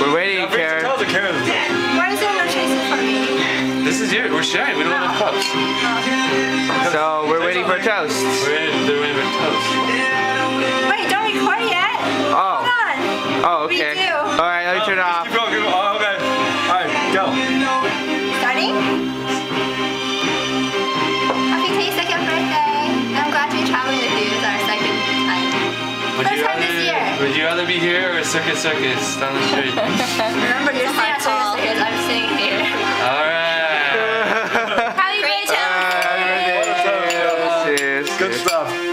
We're waiting, Karen. Tell the Karen. Why is there no chaser for me? This is you. We're sharing. We don't have oh. cups. So we're waiting for toast. We're in. They're waiting for toast. Wait, don't record yet. Oh. Hold on. Oh, We okay. do. All right, let me turn it oh, off. Keep going. Keep going. Oh, okay. All right, go. Starting? here. Would you rather be here or Circus Circus down the street? Remember, you're my call. I'm staying here. All right. Happy birthday. Happy birthday. Good stuff.